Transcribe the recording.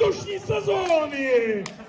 nejpodzejním útoku homem!